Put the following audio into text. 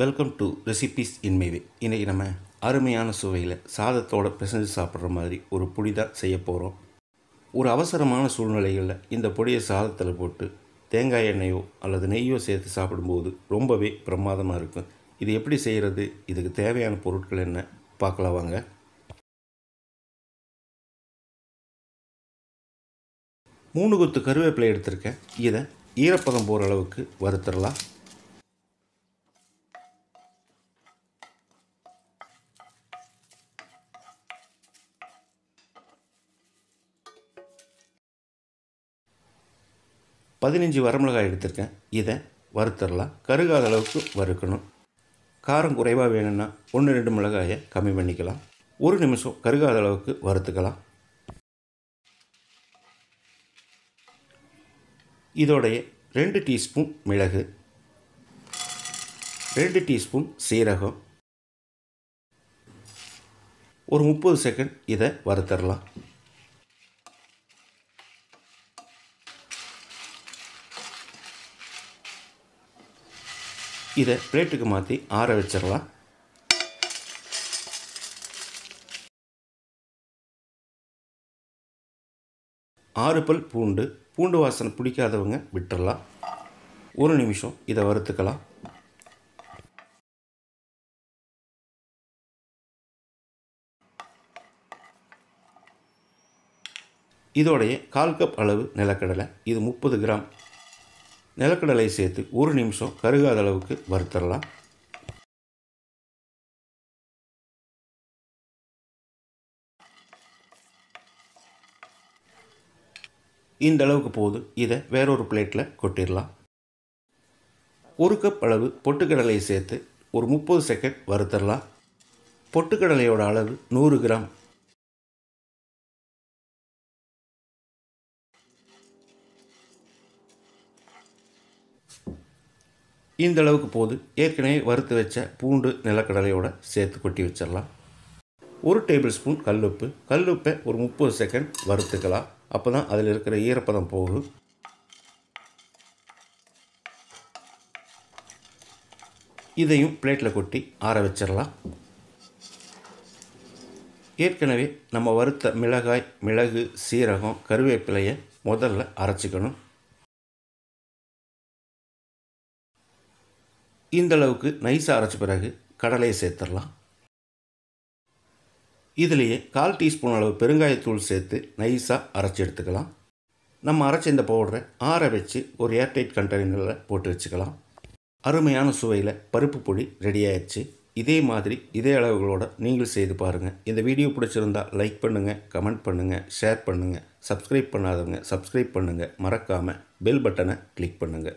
Welcome to recipes இன்மைவே இன்றைக்கி நம்ம அருமையான சுவையில் சாதத்தோட பிசைஞ்சு சாப்பிட்ற மாதிரி ஒரு பொடி தான் செய்ய போகிறோம் ஒரு அவசரமான சூழ்நிலைகளில் இந்த பொடியை சாதத்தில் போட்டு தேங்காய் எண்ணெயோ அல்லது நெய்யோ சேர்த்து சாப்பிடும்போது ரொம்பவே பிரமாதமாக இருக்கும். இது எப்படி செய்கிறது இதுக்கு தேவையான பொருட்கள் என்ன? பார்க்கலாம் வாங்க. மூணு கொத்து கருவேப்பிலை எடுத்திருக்கேன். இதை ஈரப்பதம் போகிற அளவுக்கு வறுத்துடலாம். பதினஞ்சு வரமிளகாய் எடுத்திருக்கேன். இதை வறுத்தரலாம். கருகாத அளவுக்கு வறுக்கணும். காரம் குறைவாக வேணும்னா ஒன்று ரெண்டு மிளகாயை கம்மி பண்ணிக்கலாம். ஒரு நிமிஷம் கருகாத அளவுக்கு வறுத்துக்கலாம். இதோடைய ரெண்டு டீஸ்பூன் மிளகு ரெண்டு டீஸ்பூன் சீரகம். ஒரு முப்பது செகண்ட் இதை வறுத்தரலாம். இதை பிளேட்டுக்கு மாற்றி ஆற வச்சிடலாம். ஆறு பல் பூண்டு பூண்டு வாசனை பிடிக்காதவங்க விட்டுறலாம். ஒரு நிமிஷம் இதை வறுத்துக்கலாம். இதோடைய கால் கப் அளவு நிலக்கடலை இது முப்பது கிராம். நிலக்கடலை சேர்த்து ஒரு நிமிஷம் கருகாத அளவுக்கு வறுத்தரலாம். இந்த அளவுக்கு போது இதை வேறொரு பிளேட்டில் கொட்டிடலாம். ஒரு கப் அளவு பொட்டுக்கடலையை சேர்த்து ஒரு முப்பது செகண்ட் வறுத்தரலாம். பொட்டுக்கடலையோட அளவு நூறு கிராம். இந்த அளவுக்கு போது. ஏற்கனவே வறுத்து வச்ச பூண்டு நிலக்கடலையோட சேர்த்து கொட்டி வச்சிடலாம். ஒரு டேபிள் ஸ்பூன் கல்லுப்பு. கல்லுப்பை ஒரு முப்பது செகண்ட் வறுத்துக்கலாம். அப்போ தான் அதில் இருக்கிற ஈரப்பதம் போகும். இதையும் பிளேட்டில் கொட்டி ஆற வச்சிடலாம். ஏற்கனவே நம்ம வறுத்த மிளகாய் மிளகு சீரகம் கருவேப்பிலையை முதல்ல அரைச்சிக்கணும். இந்த அளவுக்கு நைஸாக அரைச்ச பிறகு கடலையை சேர்த்துடலாம். இதுலேயே கால் டீஸ்பூன் அளவு பெருங்காயத்தூள் சேர்த்து நைஸாக அரைச்சி எடுத்துக்கலாம். நம்ம அரைச்ச இந்த பவுடரை ஆற வச்சு ஒரு ஏர்டைட் கண்டெய்னரில் போட்டு வச்சுக்கலாம். அருமையான சுவையில் பருப்பு பொடி ரெடி ஆயிடுச்சு இதே மாதிரி இதே அளவுகளோட நீங்கள் செய்து பாருங்கள் இந்த வீடியோ பிடிச்சிருந்தா லைக் பண்ணுங்கள் கமெண்ட் பண்ணுங்கள் ஷேர் பண்ணுங்கள் சப்ஸ்கிரைப் பண்ணாதவங்க சப்ஸ்கிரைப் பண்ணுங்கள் மறக்காமல் பெல் பட்டனை கிளிக் பண்ணுங்கள்